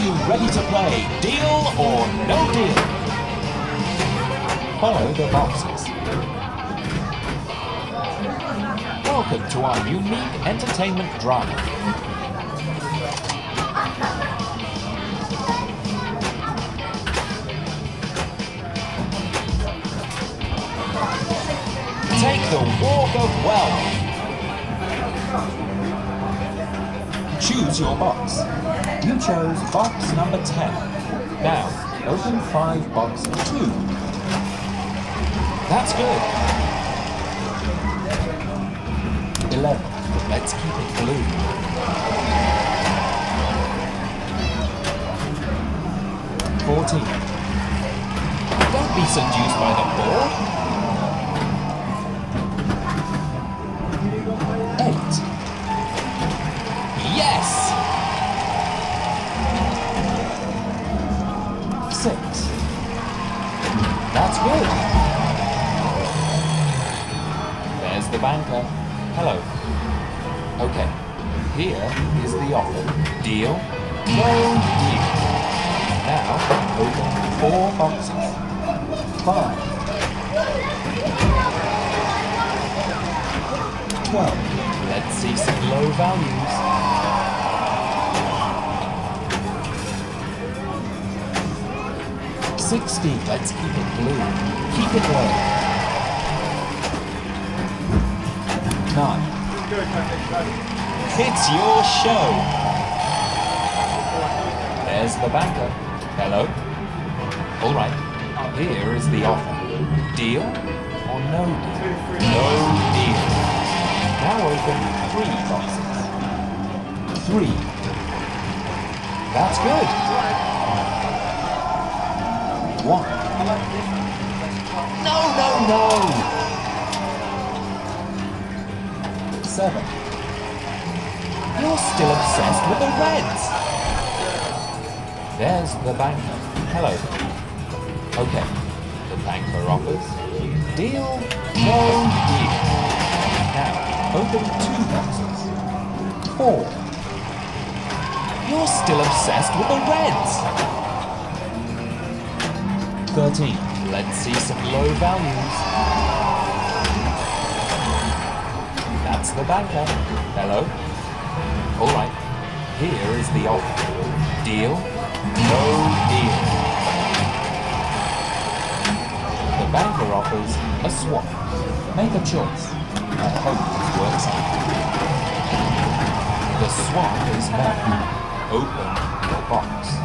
you ready to play Deal or No Deal? Follow the boxes. Welcome to our unique entertainment drama. Take the Walk of Wealth. Choose your box. You chose box number 10. Now, open 5 box 2. That's good. 11. Let's keep it blue. Fourteen. Don't be seduced by the board. Yes! Six. That's good. There's the banker. Hello. Okay. Here is the offer. Deal? No deal. Now, open four boxes. Five. Twelve. Let's see some low values. Sixty. Let's keep it blue. Keep it low. Nine. It's your show. There's the banker. Hello. All right. Here is the offer. Deal or no deal? No deal. Now open three boxes. Three. That's good. One. No, no, no. Seven. You're still obsessed with the Reds. There's the banker. Hello. Okay. The banker offers. Deal? No deal. Now, open two boxes. Four. You're still obsessed with the Reds. Thirteen. Let's see some low values. That's the banker. Hello. All right. Here is the offer. Deal? No deal. The banker offers a swap. Make a choice. I hope this works out. The swap is made. Open your box.